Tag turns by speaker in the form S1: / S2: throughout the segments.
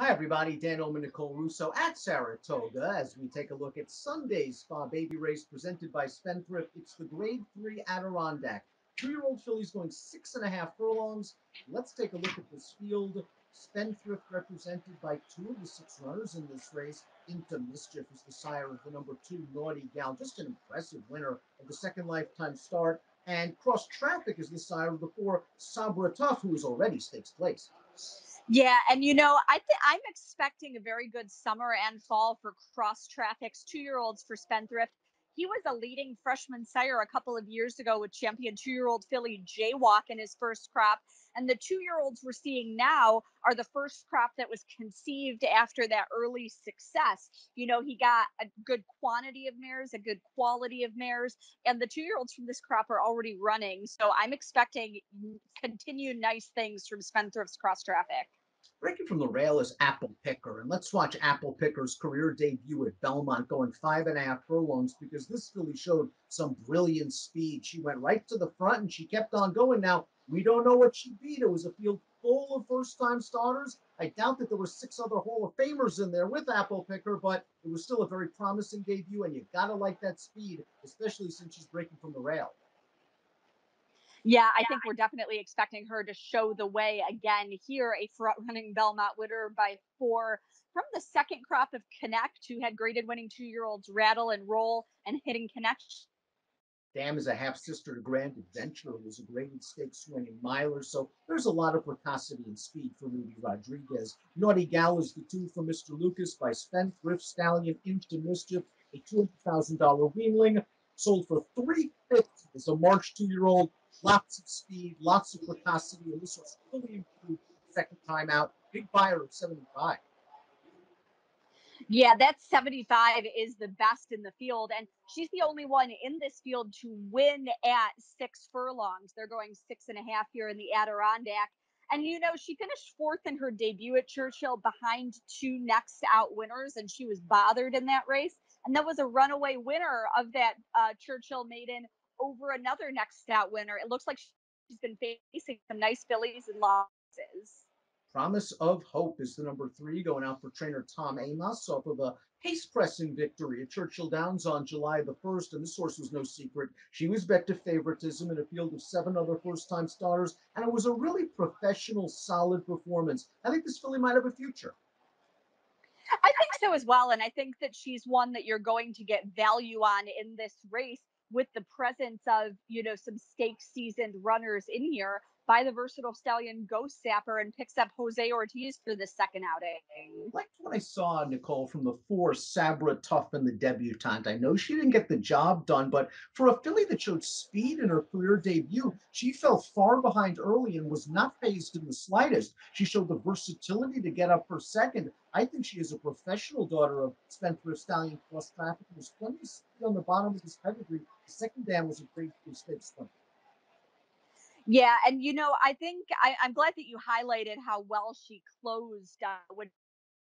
S1: Hi, everybody. Dan Illman, Nicole Russo at Saratoga as we take a look at Sunday's Spa Baby Race presented by Spendthrift. It's the Grade 3 Adirondack. Two-year-old fillies going six and a half furlongs. Let's take a look at this field. Spendthrift represented by two of the six runners in this race. Into Mischief is the sire of the number two Naughty Gal. Just an impressive winner of the second lifetime start. And Cross Traffic is the sire of the four Sabra Tough, who is already stakes place.
S2: Yeah, and you know, I think I'm expecting a very good summer and fall for cross traffics, two year olds for Spendthrift. He was a leading freshman sire a couple of years ago with champion two year old filly Jaywalk in his first crop. And the two year olds we're seeing now are the first crop that was conceived after that early success. You know, he got a good quantity of mares, a good quality of mares, and the two year olds from this crop are already running. So I'm expecting continued nice things from Spendthrift's cross traffic.
S1: Breaking from the rail is Apple Picker. And let's watch Apple Picker's career debut at Belmont going five and a half furlongs because this filly showed some brilliant speed. She went right to the front and she kept on going. Now, we don't know what she beat. It was a field full of first time starters. I doubt that there were six other Hall of Famers in there with Apple Picker, but it was still a very promising debut. And you got to like that speed, especially since she's breaking from the rail.
S2: Yeah, I think we're definitely expecting her to show the way again here. A front running Belmont winner by four from the second crop of Connect, who had graded winning two year olds Rattle and Roll and hitting Connect.
S1: Dam is a half sister to Grand Adventure, who was a graded stakes winning miler. So there's a lot of precocity and speed for Rudy Rodriguez. Naughty Gal is the two for Mr. Lucas by Spendthrift Stallion into Mischief, a $200,000 weanling, sold for 350 as a March two year old lots of speed, lots of precocity, and this was fully improved second time out. Big Beyer of 75.
S2: Yeah, that 75 is the best in the field. And she's the only one in this field to win at six furlongs. They're going six and a half here in the Adirondack. And you know, she finished fourth in her debut at Churchill behind two next out winners, and she was bothered in that race. And that was a runaway winner of that uh, Churchill maiden over another next stat winner. It looks like she's been facing some nice fillies and losses.
S1: Promise of Hope is the number three, going out for trainer Tom Amoss off of a pace pressing victory at Churchill Downs on July the 1st. And this horse was no secret. She was bet to favoritism in a field of seven other first time starters. And it was a really professional, solid performance. I think this filly might have a future.
S2: I think so as well. And I think that she's one that you're going to get value on in this race with the presence of, you know, some stake seasoned runners in here by the versatile stallion Ghostzapper and picks up Jose Ortiz for the second outing.
S1: Like what I saw, Nicole, from the four Sabra Tough and the debutante. I know she didn't get the job done, but for a filly that showed speed in her career debut, she fell far behind early and was not phased in the slightest. She showed the versatility to get up for second. I think she is a professional daughter of Spendthrift Stallion Cross Traffic. There's plenty of speed on the bottom of this pedigree. The second dam was a great mistake.
S2: Yeah, and you know, I think I, am glad that you highlighted how well she closed uh, when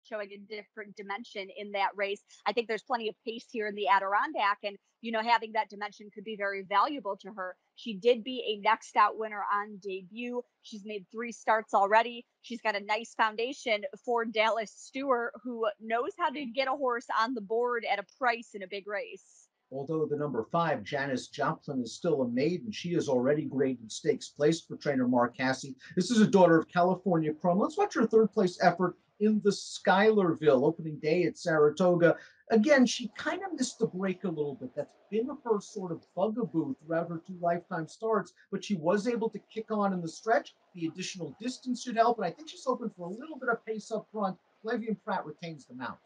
S2: showing a different dimension in that race. I think there's plenty of pace here in the Adirondack, and you know, having that dimension could be very valuable to her. She did be a next out winner on debut. She's made three starts already. She's got a nice foundation for Dallas Stewart, who knows how to get a horse on the board at a price in a big race.
S1: Although the number five, Janice Joplin, is still a maiden, she is already graded stakes placed for trainer Mark Casse. This is a daughter of California Chrome. Let's watch her third place effort in the Schuylerville opening day at Saratoga. Again, she kind of missed the break a little bit. That's been her sort of bugaboo throughout her two lifetime starts, but she was able to kick on in the stretch. The additional distance should help, and I think she's hoping for a little bit of pace up front. Flavien Prat retains the mount.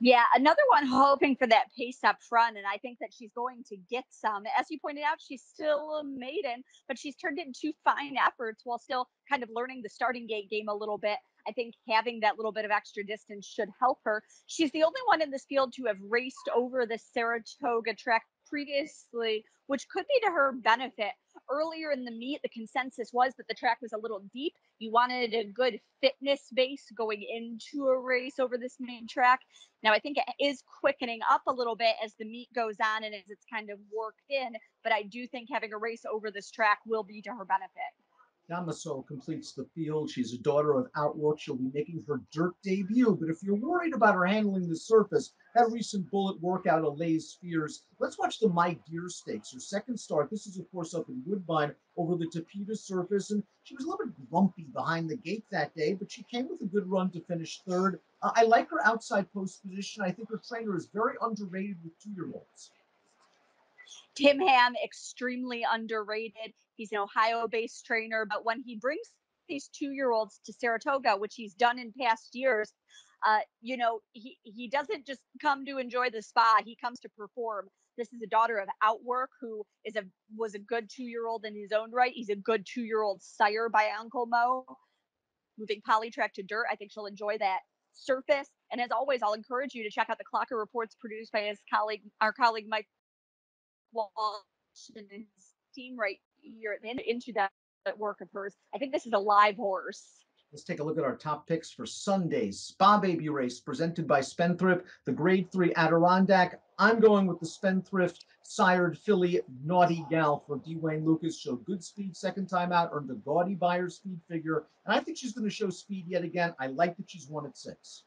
S2: Yeah, another one hoping for that pace up front. And I think that she's going to get some. As you pointed out, she's still a maiden, but she's turned into fine efforts while still kind of learning the starting gate game a little bit. I think having that little bit of extra distance should help her. She's the only one in this field to have raced over the Saratoga track previously, which could be to her benefit. Earlier in the meet, the consensus was that the track was a little deep. You wanted a good fitness base going into a race over this main track. Now, I think it is quickening up a little bit as the meet goes on and as it's kind of worked in, but I do think having a race over this track will be to her benefit.
S1: Damaso completes the field. She's a daughter of Outwork. She'll be making her dirt debut. But if you're worried about her handling the surface, that recent bullet workout allays fears. Let's watch the My Dear Stakes, her second start. This is, of course, up in Woodbine over the Tapeta surface. And she was a little bit grumpy behind the gate that day, but she came with a good run to finish third. Uh, I like her outside post position. I think her trainer is very underrated with two year olds.
S2: Tim Hamm, extremely underrated. He's an Ohio based trainer, but when he brings these two year olds to Saratoga, which he's done in past years, uh, you know, he, he doesn't just come to enjoy the spa, he comes to perform. This is a daughter of Outwork, who is a was a good two year old in his own right. He's a good two year old sire by Uncle Mo. Moving Polytrack to dirt, I think she'll enjoy that surface. And as always, I'll encourage you to check out the Clocker reports produced by his colleague, our colleague Mike Welsch and his team right here into that work of hers. I think this is a live horse.
S1: Let's take a look at our top picks for Sunday's Spa Baby Race presented by Spendthrift, the Grade 3 Adirondack. I'm going with the Spendthrift sired filly Naughty Gal for D. Wayne Lucas. Showed good speed second time out, earned a gaudy Beyer speed figure, and I think she's going to show speed yet again. I like that she's one at six.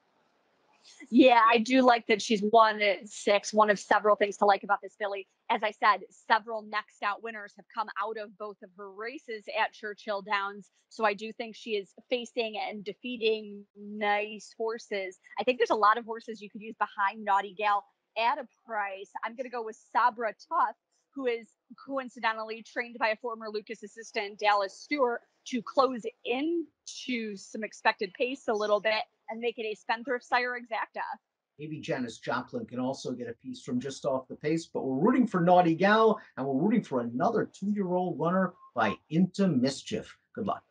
S2: Yeah, I do like that she's one six. One of several things to like about this filly. As I said, several next out winners have come out of both of her races at Churchill Downs. So I do think she is facing and defeating nice horses. I think there's a lot of horses you could use behind Naughty Gal at a price. I'm going to go with Sabra Tough, who is coincidentally trained by a former Lucas assistant, Dallas Stewart, to close into some expected pace a little bit and make it a spendthrift sire exacta.
S1: Maybe Janice Joplin can also get a piece from just off the pace, but we're rooting for Naughty Gal and we're rooting for another two year old runner by Into Mischief. Good luck.